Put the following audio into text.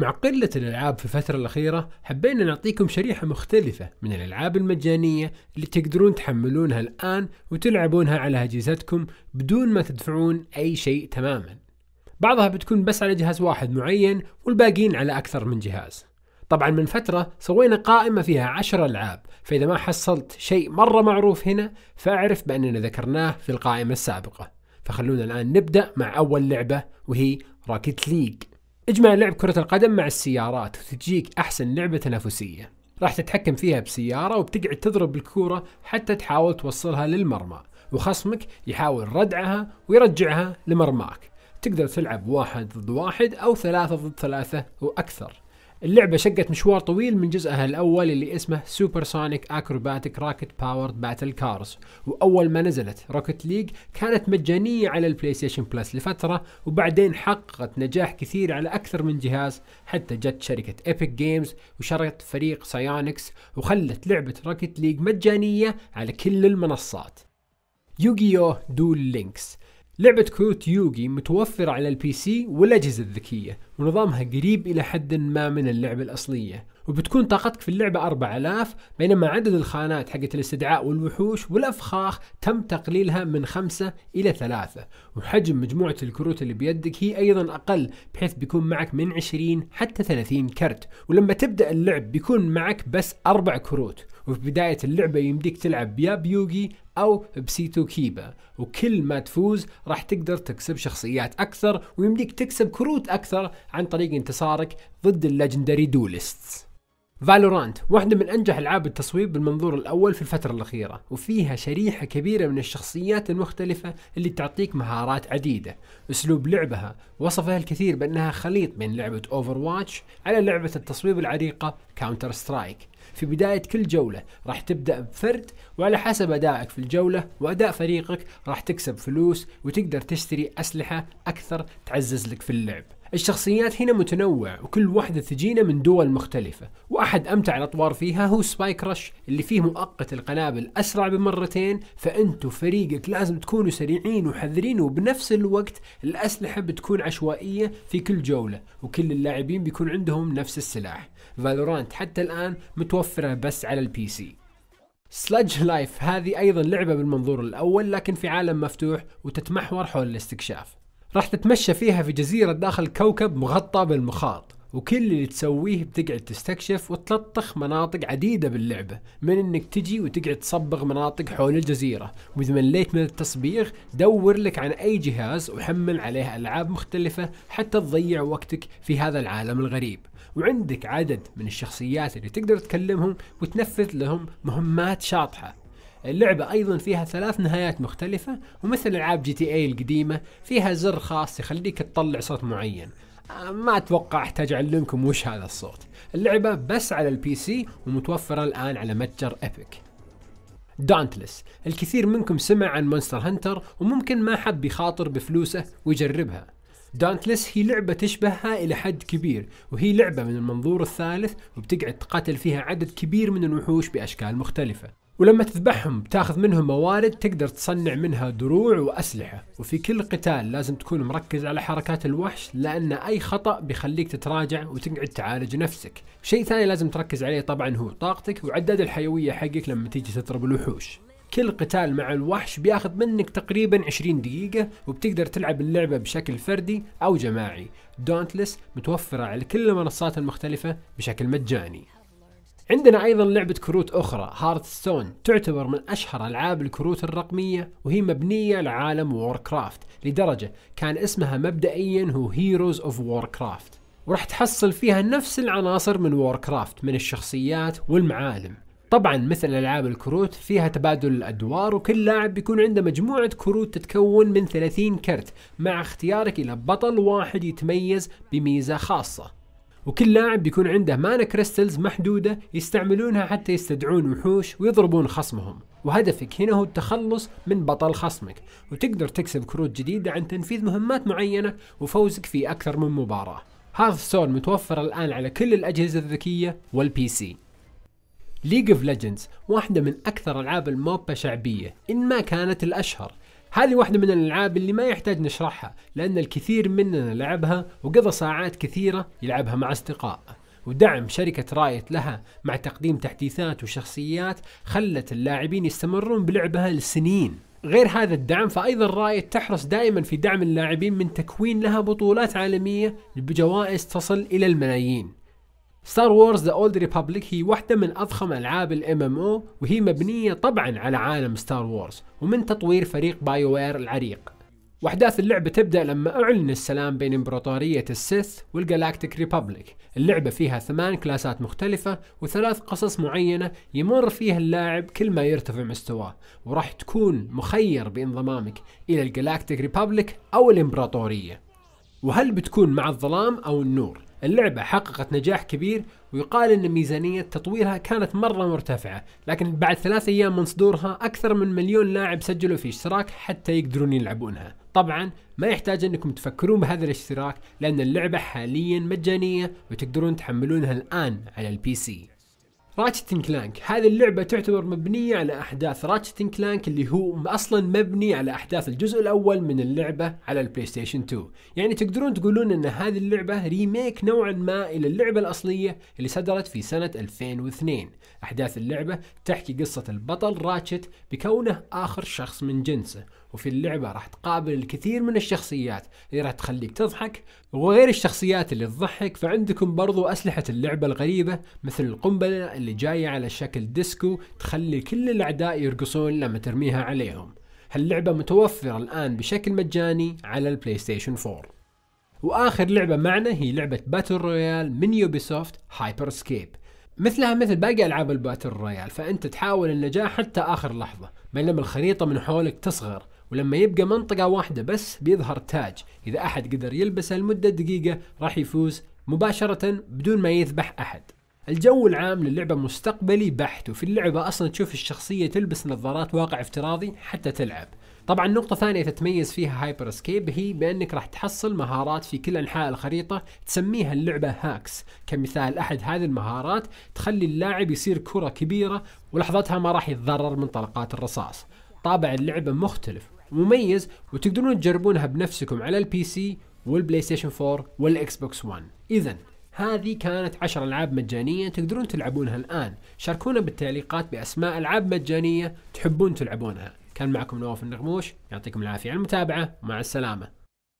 مع قلة الألعاب في الفترة الأخيرة حبينا نعطيكم شريحة مختلفة من الألعاب المجانية اللي تقدرون تحملونها الآن وتلعبونها على أجهزتكم بدون ما تدفعون أي شيء تماما. بعضها بتكون بس على جهاز واحد معين والباقيين على أكثر من جهاز. طبعا من فترة سوينا قائمة فيها عشر ألعاب فإذا ما حصلت شيء مرة معروف هنا فاعرف بأننا ذكرناه في القائمة السابقة. فخلونا الآن نبدأ مع أول لعبة وهي Rocket League تجمع لعب كرة القدم مع السيارات وتجيك أحسن لعبة تنافسية. راح تتحكم فيها بسيارة وبتقعد تضرب الكورة حتى تحاول توصلها للمرمى وخصمك يحاول ردعها ويرجعها لمرماك. تقدر تلعب واحد ضد واحد أو ثلاثة ضد ثلاثة وأكثر. اللعبة شقت مشوار طويل من جزءها الأول اللي اسمه Supersonic Acrobatic Rocket-Powered Battle-Cars وأول ما نزلت Rocket League كانت مجانية على ال PlayStation Plus لفترة وبعدين حققت نجاح كثير على أكثر من جهاز حتى جت شركة Epic Games وشرت فريق Psyonix وخلت لعبة Rocket League مجانية على كل المنصات. Yu-Gi-Oh Duel Links لعبة كروت Yu-Gi-Oh متوفرة على ال PC والأجهزة الذكية ونظامها قريب إلى حد ما من اللعبة الأصلية. وبتكون طاقتك في اللعبة 4000 بينما عدد الخانات حقت الاستدعاء والوحوش والأفخاخ تم تقليلها من خمسة إلى ثلاثة. وحجم مجموعة الكروت اللي بيدك هي أيضا أقل بحيث بيكون معك من 20 حتى 30 كرت. ولما تبدأ اللعب بيكون معك بس أربع كروت. وفي بداية اللعبة يمديك تلعب يا ب Yugi أو ب Seto Kaiba وكل ما تفوز راح تقدر تكسب شخصيات أكثر ويمديك تكسب كروت أكثر عن طريق انتصارك ضد ال legendary duelists. Valorant واحدة من أنجح ألعاب التصويب بالمنظور الأول في الفترة الأخيرة وفيها شريحة كبيرة من الشخصيات المختلفة اللي تعطيك مهارات عديدة. أسلوب لعبها وصفها الكثير بأنها خليط بين لعبة Overwatch على لعبة التصويب العريقة Counter Strike في بداية كل جولة راح تبدأ بفرد وعلى حسب أدائك في الجولة وأداء فريقك راح تكسب فلوس وتقدر تشتري أسلحة أكثر تعزز لك في اللعب. الشخصيات هنا متنوع وكل واحدة تجينا من دول مختلفة وأحد أمتع الأطوار فيها هو سبايك رش اللي فيه مؤقت القنابل أسرع بمرتين فأنتوا فريقك لازم تكونوا سريعين وحذرين وبنفس الوقت الأسلحة بتكون عشوائية في كل جولة وكل اللاعبين بيكون عندهم نفس السلاح. Valorant حتى الآن متوفرة بس على ال PC. Sludge Life هذه أيضا لعبة بالمنظور الأول لكن في عالم مفتوح وتتمحور حول الاستكشاف. راح تتمشى فيها في جزيرة داخل كوكب مغطى بالمخاط وكل اللي تسويه بتقعد تستكشف وتلطخ مناطق عديدة باللعبة من إنك تجي وتقعد تصبغ مناطق حول الجزيرة. وإذا مليت من التصبيغ دور لك عن أي جهاز وحمل عليه ألعاب مختلفة حتى تضيع وقتك في هذا العالم الغريب. وعندك عدد من الشخصيات اللي تقدر تكلمهم وتنفذ لهم مهمات شاطحة. اللعبة أيضا فيها ثلاث نهايات مختلفة ومثل ألعاب GTA القديمة فيها زر خاص يخليك تطلع صوت معين. آه، ما أتوقع أحتاج أعلمكم وش هذا الصوت. اللعبة بس على ال PC ومتوفرة الآن على متجر Epic Dauntless الكثير منكم سمع عن Monster Hunter وممكن ما حب يخاطر بفلوسه ويجربها. دانتلس هي لعبة تشبهها إلى حد كبير وهي لعبة من المنظور الثالث وبتقعد تقاتل فيها عدد كبير من الوحوش بأشكال مختلفة. ولما تذبحهم بتاخذ منهم موارد تقدر تصنع منها دروع وأسلحة. وفي كل قتال لازم تكون مركز على حركات الوحش لأن أي خطأ بيخليك تتراجع وتقعد تعالج نفسك. شيء ثاني لازم تركز عليه طبعا هو طاقتك وعداد الحيوية حقك لما تيجي تضرب الوحوش. كل قتال مع الوحش بياخذ منك تقريبا 20 دقيقة وبتقدر تلعب اللعبة بشكل فردي أو جماعي. Dauntless متوفرة على كل المنصات المختلفة بشكل مجاني. عندنا أيضا لعبة كروت أخرى Hearthstone تعتبر من أشهر ألعاب الكروت الرقمية وهي مبنية لعالم Warcraft لدرجة كان اسمها مبدئيا هو Heroes of Warcraft وراح تحصل فيها نفس العناصر من Warcraft من الشخصيات والمعالم. طبعا مثل ألعاب الكروت فيها تبادل الأدوار وكل لاعب بيكون عنده مجموعة كروت تتكون من 30 كرت مع اختيارك إلى بطل واحد يتميز بميزة خاصة. وكل لاعب بيكون عنده mana crystals محدودة يستعملونها حتى يستدعون وحوش ويضربون خصمهم. وهدفك هنا هو التخلص من بطل خصمك. وتقدر تكسب كروت جديدة عن تنفيذ مهمات معينة وفوزك في أكثر من مباراة. Hearthstone متوفر الآن على كل الأجهزة الذكية وال PC League of Legends واحدة من أكثر ألعاب ال MOBA شعبية إن ما كانت الأشهر. هذه واحدة من الألعاب اللي ما يحتاج نشرحها لأن الكثير مننا لعبها وقضى ساعات كثيرة يلعبها مع أصدقائه ودعم شركة Riot لها مع تقديم تحديثات وشخصيات خلت اللاعبين يستمرون بلعبها لسنين. غير هذا الدعم فأيضا Riot تحرص دائما في دعم اللاعبين من تكوين لها بطولات عالمية بجوائز تصل إلى الملايين. Star Wars The Old Republic هي واحدة من أضخم ألعاب ال MMO وهي مبنية طبعا على عالم Star Wars ومن تطوير فريق BioWare العريق. وأحداث اللعبة تبدأ لما أعلن السلام بين إمبراطورية ال Sith وال Galactic Republic اللعبة فيها ثمان كلاسات مختلفة وثلاث قصص معينة يمر فيها اللاعب كل ما يرتفع مستواه وراح تكون مخير بانضمامك إلى ال Galactic Republic أو الإمبراطورية. وهل بتكون مع الظلام أو النور؟ اللعبة حققت نجاح كبير ويقال إن ميزانية تطويرها كانت مرة مرتفعة لكن بعد ثلاث أيام من صدورها أكثر من مليون لاعب سجلوا في اشتراك حتى يقدرون يلعبونها. طبعا ما يحتاج إنكم تفكرون بهذا الاشتراك لأن اللعبة حاليا مجانية وتقدرون تحملونها الآن على ال PC. Ratchet Clank هذه اللعبة تعتبر مبنية على أحداث Ratchet Clank اللي هو أصلا مبني على أحداث الجزء الأول من اللعبة على ال PlayStation 2 يعني تقدرون تقولون أن هذه اللعبة remake نوعا ما إلى اللعبة الأصلية اللي صدرت في سنة 2002 أحداث اللعبة تحكي قصة البطل Ratchet بكونه آخر شخص من جنسه. وفي اللعبة راح تقابل الكثير من الشخصيات اللي راح تخليك تضحك وغير الشخصيات اللي تضحك فعندكم برضو أسلحة اللعبة الغريبة مثل القنبلة اللي جاية على شكل ديسكو تخلي كل الأعداء يرقصون لما ترميها عليهم. هاللعبة متوفرة الآن بشكل مجاني على ال PlayStation 4 وآخر لعبة معنا هي لعبة battle royale من Ubisoft Hyper Scape مثلها مثل باقي ألعاب ال battle royale فأنت تحاول النجاح حتى آخر لحظة بينما الخريطة من حولك تصغر. ولما يبقى منطقة واحدة بس بيظهر تاج. إذا أحد قدر يلبسه لمدة دقيقة راح يفوز مباشرة بدون ما يذبح أحد. الجو العام للعبة مستقبلي بحت وفي اللعبة أصلا تشوف الشخصية تلبس نظارات واقع افتراضي حتى تلعب. طبعا نقطة ثانية تتميز فيها Hyper Scape هي بأنك راح تحصل مهارات في كل أنحاء الخريطة تسميها اللعبة hacks كمثال أحد هذه المهارات تخلي اللاعب يصير كرة كبيرة ولحظتها ما راح يتضرر من طلقات الرصاص. طابع اللعبة مختلف مميز وتقدرون تجربونها بنفسكم على ال PC وال PlayStation 4 وال Xbox 1 اذا هذه كانت 10 ألعاب مجانية تقدرون تلعبونها الآن. شاركونا بالتعليقات بأسماء ألعاب مجانية تحبون تلعبونها. كان معكم نواف النغموش. يعطيكم العافية على المتابعة. ومع السلامة.